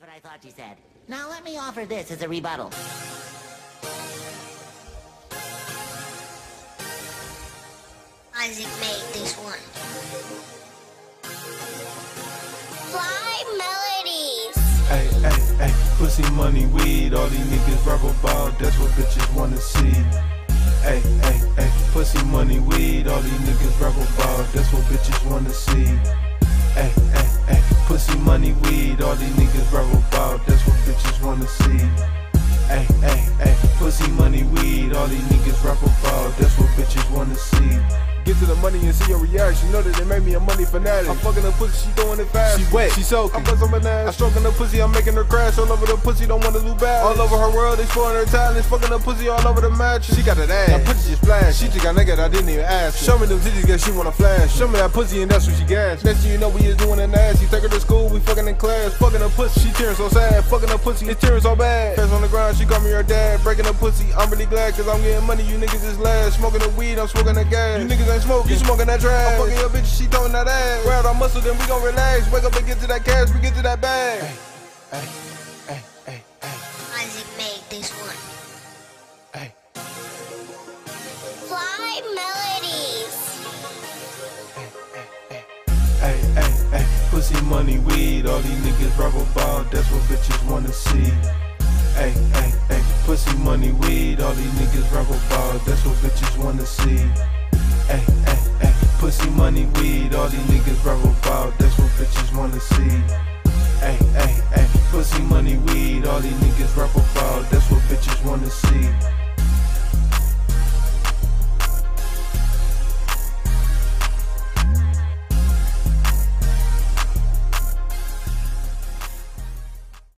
That's what I thought you said. Now let me offer this as a rebuttal. Isaac made this one. Fly melodies. Hey, hey, hey, pussy, money, weed, all these niggas rap about, that's what bitches wanna see. Hey, hey, hey, pussy, money, weed, all these niggas rap about, that's what bitches wanna see. Money, weed, all these niggas rap about, that's what bitches wanna see. Hey, hey, hey, pussy, money, weed, all these niggas rap about, that's what bitches wanna see. To the money and see your reaction. You know that they made me a money fanatic. I'm fucking her pussy, she throwing it fast. She wet, she soaking. I'm on my ass. I'm stroking her pussy, I'm making her crash. All over the pussy, don't wanna lose bad. All over her world, exploring her talents. Fucking her pussy all over the mattress. She got that ass. That pussy just flash. She just got naked, I didn't even ask. Her. Show me them titties, guess she wanna flash. Show me that pussy, and that's what she gas. Next thing you know, we is doing it nasty. Take her to school, we fucking in class. Fucking her pussy, she tearing so sad. Fucking her pussy, it's tearing so bad. Face on the ground, she call me her dad. Breaking her pussy, I'm really glad, cause I'm getting money. You niggas is last. Smoking the weed, I'm smoking the gas. You niggas ain't smoking, you smoking that trash. I'm fucking your bitch, she throwing that ass. Wear out our muscle, then we gon' relax. Wake up and get to that cash, we get to that bag. Hey, hey, hey, hey, Isaac made this one. hey, Fly melodies. hey, hey, hey, pussy, money, weed, all these niggas rap about, that's what bitches wanna see. Hey, hey, hey, pussy, money, weed, all these niggas rap about, that's what bitches wanna see. Money, weed, all these niggas rap about, that's what bitches wanna see. Hey, hey, hey, pussy, money, weed, all these niggas rap about, that's what bitches wanna see.